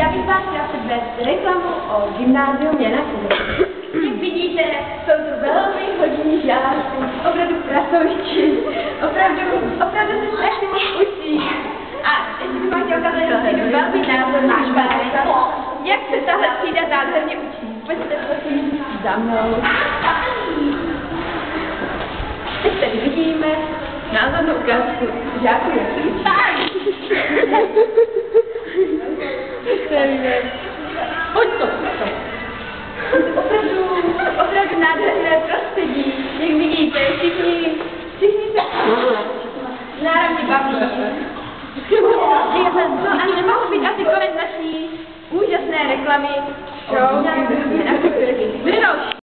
já bych vás chtěla předvést reklamu o gymnáziu Jana Kuby. Jak vidíte, jsou to velmi hodní žáci, opravdu krasoviči, opravdu, opravdu se strašně moc učí. A ještě bych vám chtěla ukázat jeden velmi názorný žbárek, jak se tahle třída nádherně učí. Pojďte prosím za mnou. Teď tady vidíme názornou ukázku žáků, jak. Pojď to, pojď to. Opravdu, opravdu nádherné prostředí. Jak vidíte, všichni, všichni se náramně baví. No a nemohl být asi konec naší úžasné reklamy show.